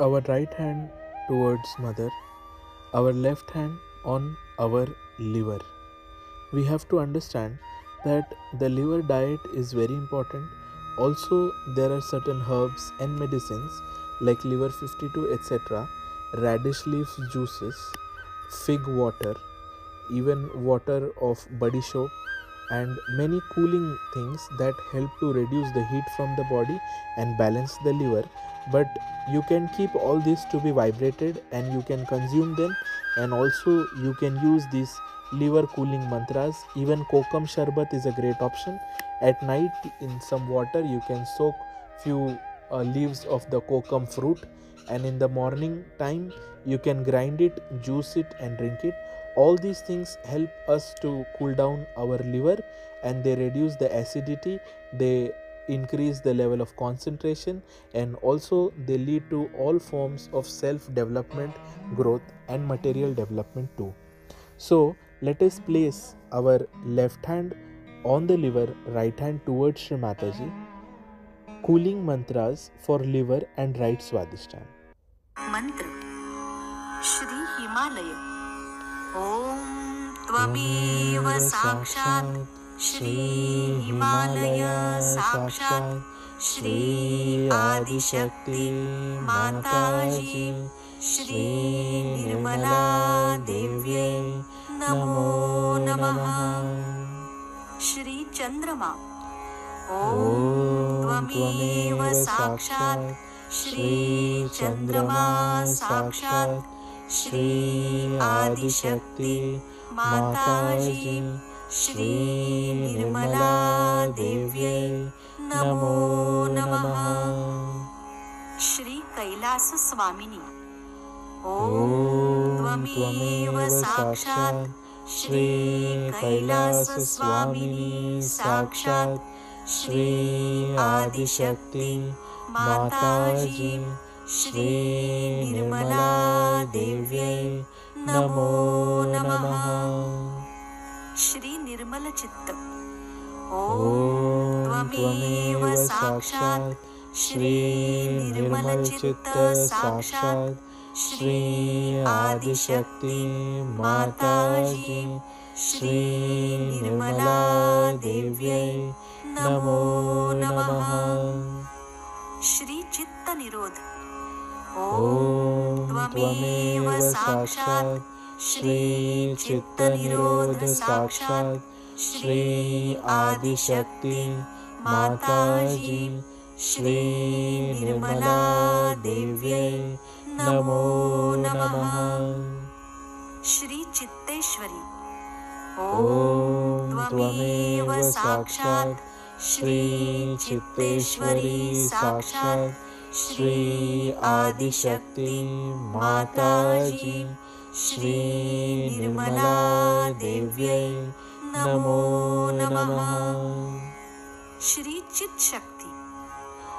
our right hand towards mother, our left hand on our liver. We have to understand that the liver diet is very important. Also, there are certain herbs and medicines like liver 52, etc., radish leaf juices, fig water, even water of body soap, and many cooling things that help to reduce the heat from the body and balance the liver. But you can keep all this to be vibrated and you can consume them. And also you can use these liver cooling mantras. Even kokum sharbat is a great option. At night in some water you can soak few uh, leaves of the kokum fruit. And in the morning time you can grind it juice it and drink it all these things help us to cool down our liver and they reduce the acidity they increase the level of concentration and also they lead to all forms of self development growth and material development too so let us place our left hand on the liver right hand towards Shrimataji. Cooling mantras for liver and right swadhisthana mantra Shri Himalaya ॐ त्वमेव साक्षात् श्री हिमालय साक्षात् श्री आदिशक्ति माताजी श्री निर्मला देव्यै नमो नमः। श्री चन्द्रमा ॐ त्वमेव साक्षात् श्री चन्द्रमा साक्षात् श्री आदिशक्ति माताजी श्री निर्मला देव्यै नमो नमः। श्री कैलास स्वामिनी ॐ त्वमेव साक्षात् श्री कैलास स्वामिनी साक्षात् श्री आदिशक्ति माताजी श्री निर्मला देव्यै नमो नमः। श्री निर्मल चित्त ॐ त्वमेव साक्षात् श्री आदिशक्ति माताजी। श्री निर्मला देव्यै नमो नमः। श्री चित्त निरोध त्वमेव साक्षात् श्री चित्त निरोध साक्षात् श्री आदिशक्ति माताजी श्री निर्मला देव्यै नमो नमः। श्री चित्तेश्वरी ॐ त्वमेव साक्षात् श्री चित्तेश्वरी साक्षात् श्री आदिशक्ति माताजी, श्री निर्मला देव्यै नमो नमः। श्री चित् शक्ति।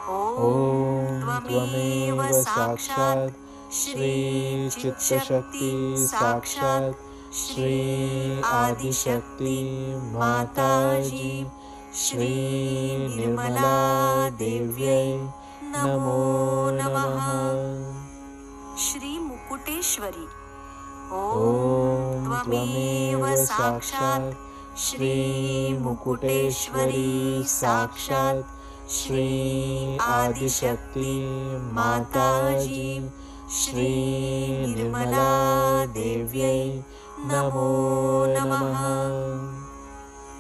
ॐ त्वमेव साक्षात् श्री चित्तशक्ति साक्षात् श्री आदिशक्ति माताजी, श्री निर्मला देव्यै नमो नमः। श्री मुकुटेश्वरी ॐ त्वमेव साक्षात् श्री मुकुटेश्वरी साक्षात् श्री आदिशक्ति माताजी। श्री निर्मला देव्यै नमो नमः।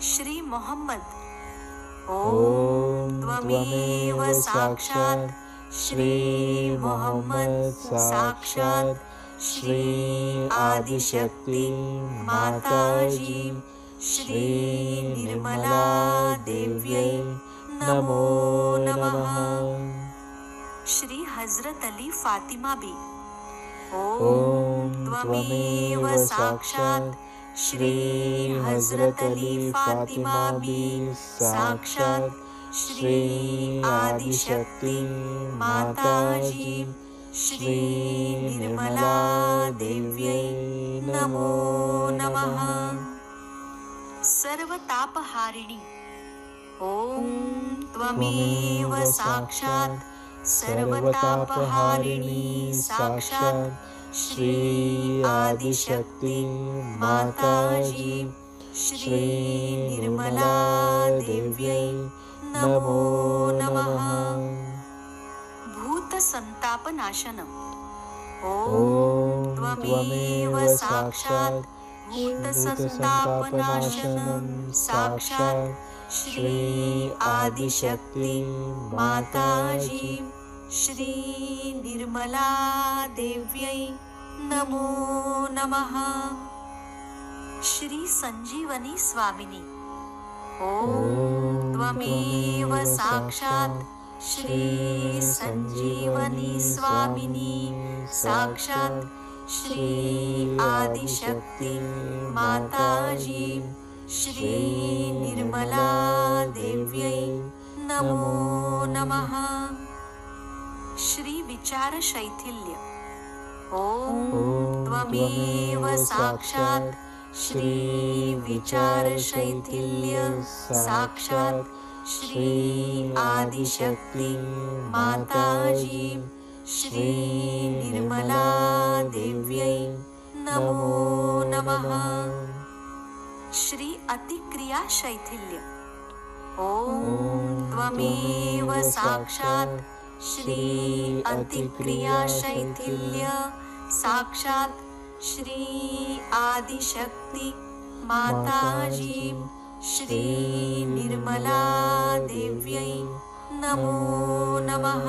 श्री मोहम्मद। ॐ त्वमेव साक्षात् श्री मोहम्मद साक्षात् श्री आदिशक्ति माताजी। श्री निर्मला देव्यै नमो नमः। श्री हज़रत अली फातिमा बी। ॐ त्वमेव साक्षात् श्री हज़रत अली फातिमा बी। साक्षात् श्री आदिशक्ति माताजी श्री निर्मला देव्यै नमो नमः। सर्वतापहारिणी ॐ त्वमेव साक्षात्। सर्वतापहारिणी साक्षात्। श्री आदिशक्ति माताजी श्री निर्मला देव्यै नमो नमः। भूतसन्तापनाशनम्। ॐ त्वमेव साक्षात् भूतसन्तापनाशनं साक्षात् श्री आदिशक्ति माताजी। श्री निर्मला देव्यै नमो नमः। श्री सञ्जीवनी स्वामिनी ॐ त्वमेव साक्षात् श्री सञ्जीवनी स्वामिनी साक्षात् श्री आदिशक्ति माताजी श्री निर्मला देव्यै नमो नमः। श्री विचार शैथिल्य ॐ त्वमेव साक्षात् श्री विचार शैथिल्य साक्षात् श्री आदिशक्ति माताजी श्री निर्मला देव्यै नमो नमः। श्री अतिक्रिया शैथिल्य। ॐ त्वमेव साक्षात् श्री अतिक्रिया शैथिल्य। साक्षात् श्री आदिशक्ति माताजी श्री निर्मला देव्यै नमो नमः